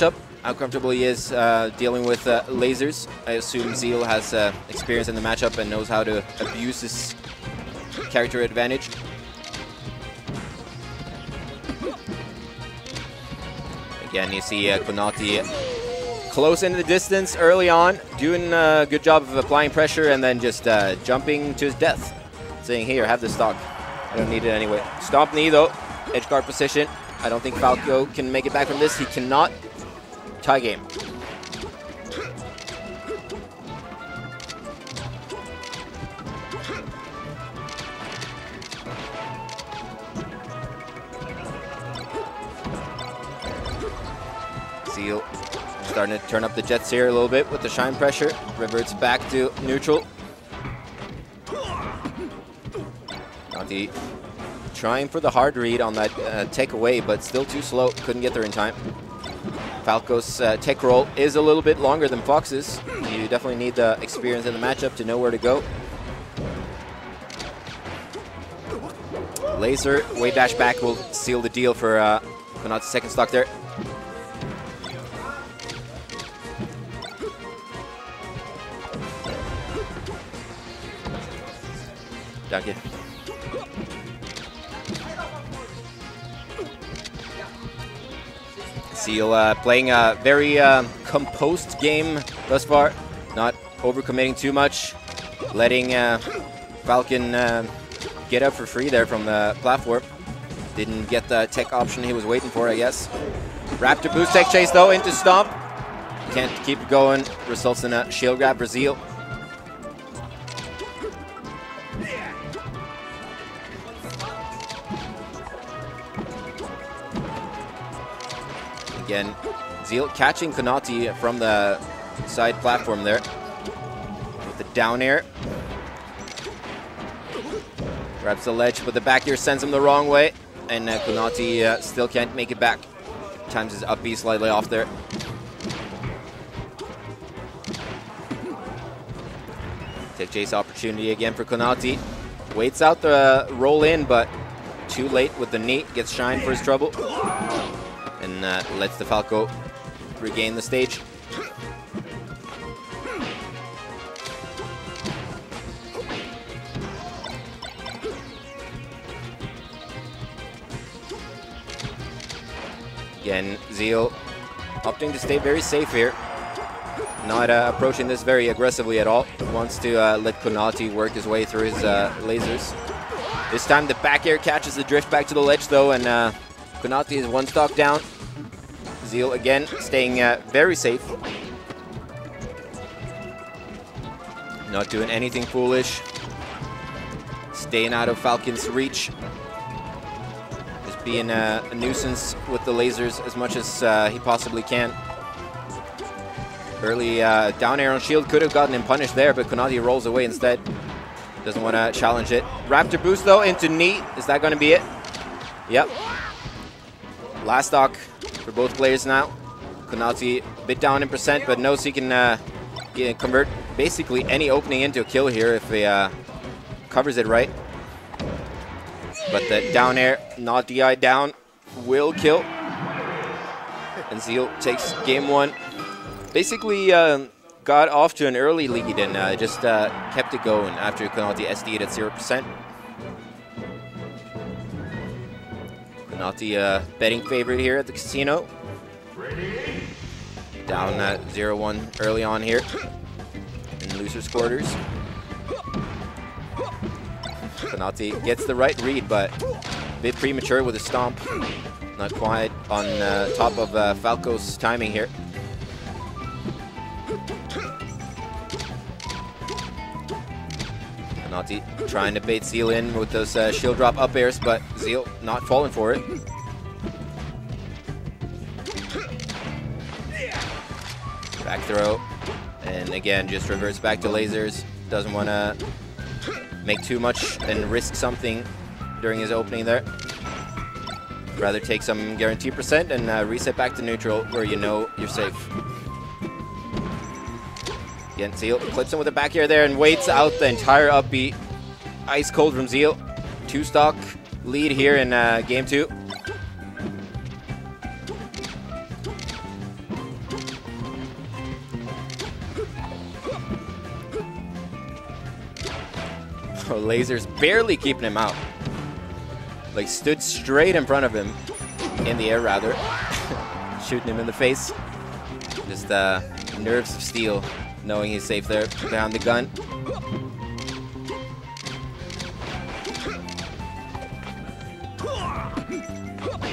matchup. How comfortable he is uh, dealing with uh, lasers. I assume Zeal has uh, experience in the matchup and knows how to abuse his character advantage. Again, you see uh, Konati close into the distance early on, doing a good job of applying pressure and then just uh, jumping to his death. Saying, here, have this stock. I don't need it anyway. Stomp knee, though. Edge guard position. I don't think Falco can make it back from this. He cannot. Tie game. Zeal starting to turn up the jets here a little bit with the shine pressure. Reverts back to neutral. Konati trying for the hard read on that uh, tech away, but still too slow. Couldn't get there in time. Falco's uh, tech roll is a little bit longer than Fox's. You definitely need the experience in the matchup to know where to go. Laser, wavedash back will seal the deal for uh, Konati's second stock there. Danke. Zeal uh, playing a very uh, composed game thus far, not overcommitting too much, letting uh, Falcon uh, get up for free there from the platform. Didn't get the tech option he was waiting for, I guess. Raptor boost tech chase though into Stomp. Can't keep going, results in a shield grab Zeal. Again, Zeal catching Konati from the side platform there. With the down air. Grabs the ledge, but the back air sends him the wrong way. And uh, Konati uh, still can't make it back. Times his up B slightly off there. Tech chase opportunity again for Konati. Waits out the roll in, but too late with the knee. Gets shine for his trouble and uh, lets the Falco regain the stage. Again, Zeal opting to stay very safe here. Not uh, approaching this very aggressively at all. Wants to uh, let Konati work his way through his uh, lasers. This time the back air catches the drift back to the ledge though, and uh, Konati is one stock down. Zeal again staying uh, very safe. Not doing anything foolish. Staying out of Falcon's reach. Just being a, a nuisance with the lasers as much as uh, he possibly can. Early uh, down air on shield could have gotten him punished there, but Konati rolls away instead. Doesn't want to challenge it. Raptor boost though into knee. Is that going to be it? Yep. Last stock for both players now. Konati a bit down in percent, but knows he can uh, get, convert basically any opening into a kill here if he uh, covers it right. But the down air, not DI down, will kill. And Zeal takes game one. Basically uh, got off to an early lead and uh, just uh, kept it going after Konati SD'd at 0%. Konati uh, betting favorite here at the casino. Down at 0-1 early on here in losers quarters. Konati gets the right read, but a bit premature with a stomp. Not quite on uh, top of uh, Falco's timing here. Konati trying to bait Zeal in with those uh, shield drop up airs, but Zeal not falling for it. Back throw. And again, just reverts back to lasers. Doesn't want to make too much and risk something during his opening there. Rather take some guarantee percent and uh, reset back to neutral where you know you're safe. Again, Zeal clips him with a back air there and waits out the entire up B. Ice cold from Zeal. Two stock lead here in uh, game two. Oh, Laser's barely keeping him out. Like, stood straight in front of him. In the air, rather. Shooting him in the face. Just, uh, nerves of steel knowing he's safe there behind the gun.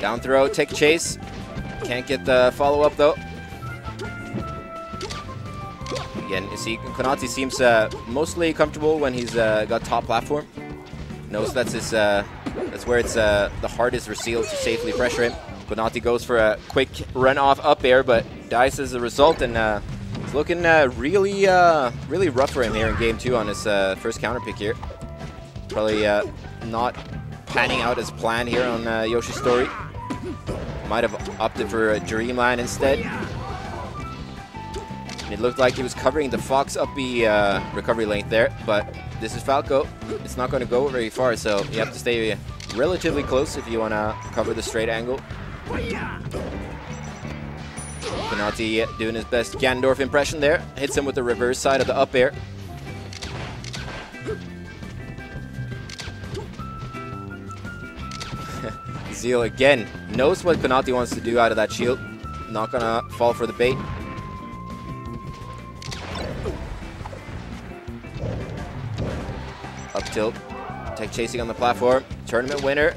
Down throw, tech chase. Can't get the follow-up, though. Again, you see, Konati seems uh, mostly comfortable when he's uh, got top platform. Knows that's his, uh, that's where it's uh, the hardest for Zeal to safely pressure him. Konati goes for a quick run off up air, but dies as a result, and uh, it's looking uh, really, really rough for him here in game two on his first counter pick here. Probably not panning out as planned here on Yoshi's story. Might have opted for a Dreamland instead. And it looked like he was covering the Fox up the uh, recovery length there, but this is Falco. It's not going to go very far, so you have to stay relatively close if you want to cover the straight angle. Konati doing his best Ganondorf impression there. Hits him with the reverse side of the up air. Zeal again knows what Konati wants to do out of that shield. Not gonna fall for the bait. Up tilt. Tech chasing on the platform. Tournament winner.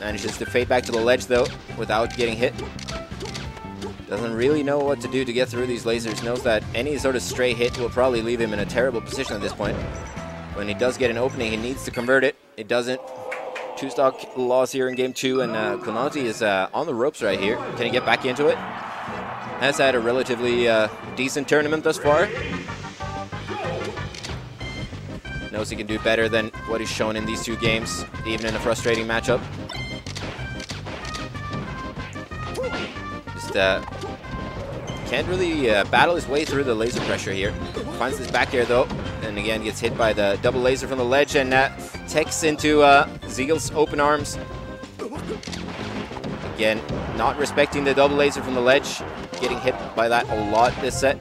Manages to fade back to the ledge though without getting hit. Doesn't really know what to do to get through these lasers. Knows that any sort of stray hit will probably leave him in a terrible position at this point. When he does get an opening, he needs to convert it. It doesn't. Two stock loss here in game two, and uh, Konati is uh, on the ropes right here. Can he get back into it? Has had a relatively uh, decent tournament thus far. Knows he can do better than what he's shown in these two games, even in a frustrating matchup. Just uh, can't really uh, battle his way through the laser pressure here. Finds his back air though, and again gets hit by the double laser from the ledge and uh, takes into uh, open arms. Again, not respecting the double laser from the ledge, getting hit by that a lot this set.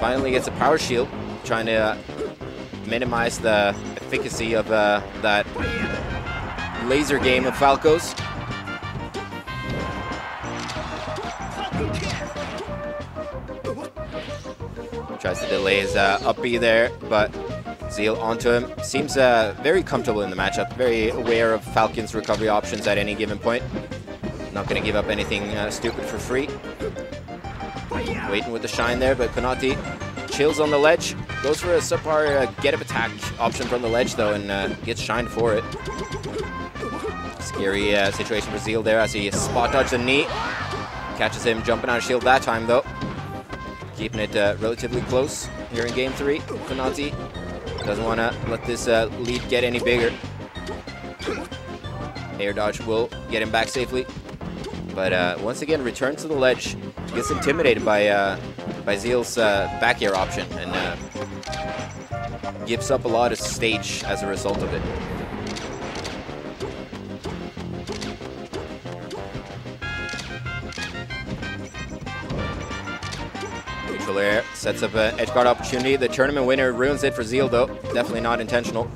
Finally gets a power shield, trying to uh, minimize the efficacy of uh, that laser game of Falco's. Tries to delay his uh, up B there, but Zeal onto him. Seems uh, very comfortable in the matchup, very aware of Falcon's recovery options at any given point. Not going to give up anything uh, stupid for free. Waiting with the shine there, but Konati chills on the ledge. Goes for a subpar uh, get up attack option from the ledge, though, and uh, gets shined for it. Scary uh, situation for Zeal there as he spot dodges the knee. Catches him jumping out of shield that time, though. Keeping it uh, relatively close here in game three. Konati doesn't want to let this uh, lead get any bigger. Air dodge will get him back safely. But uh, once again, returns to the ledge. Gets intimidated by uh, by Zeal's uh, back air option and uh, gives up a lot of stage as a result of it. Sets up an edge guard opportunity. The tournament winner ruins it for Zeal though. Definitely not intentional.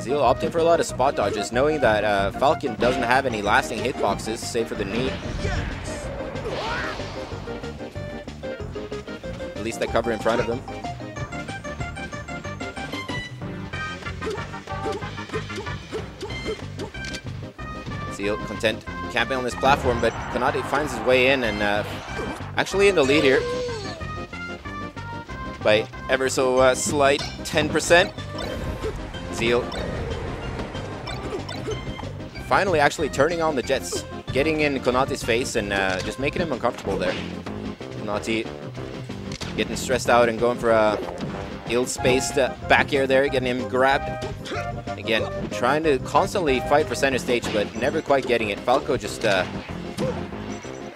Zeal opting for a lot of spot dodges, knowing that uh, Falcon doesn't have any lasting hitboxes, save for the knee. At least that cover in front of him. Zeal content camping on this platform, but Konati finds his way in and uh, actually in the lead here by ever so uh, slight 10%. Zeal finally actually turning on the Jets, getting in Konati's face and uh, just making him uncomfortable there. Konati getting stressed out and going for a ill-spaced uh, back air there, getting him grabbed. Again, trying to constantly fight for center stage, but never quite getting it. Falco just uh,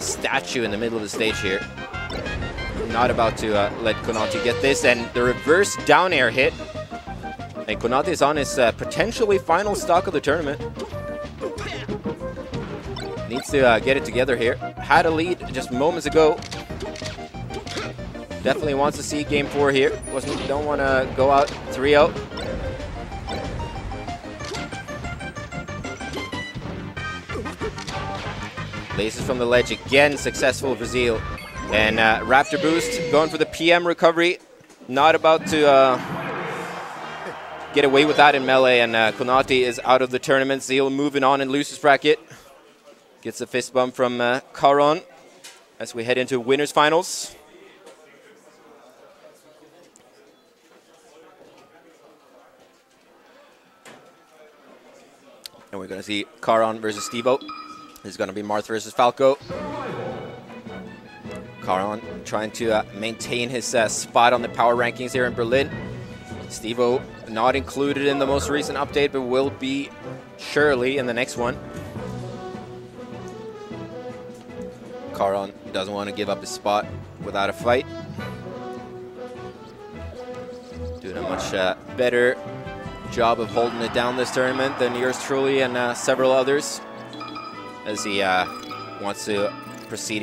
statue in the middle of the stage here. Not about to uh, let Konati get this, and the reverse down air hit. And Konati is on his uh, potentially final stock of the tournament. Needs to uh, get it together here. Had a lead just moments ago. definitely wants to see game four here. Wasn't don't want to go out 3-0. Lasers from the ledge again, successful Zeal. And uh, Raptor Boost going for the PM recovery. Not about to uh, get away with that in melee, and uh, Konati is out of the tournament. Zeal moving on in losers bracket. Gets a fist bump from uh, Caron as we head into winners finals. And we're going to see Caron versus Stevo. Is going to be Marth versus Falco. Caron trying to uh, maintain his uh, spot on the power rankings here in Berlin. Stevo not included in the most recent update, but will be surely in the next one. Caron doesn't want to give up his spot without a fight. Doing a much uh, better job of holding it down this tournament than yours truly and uh, several others as he uh, wants to proceed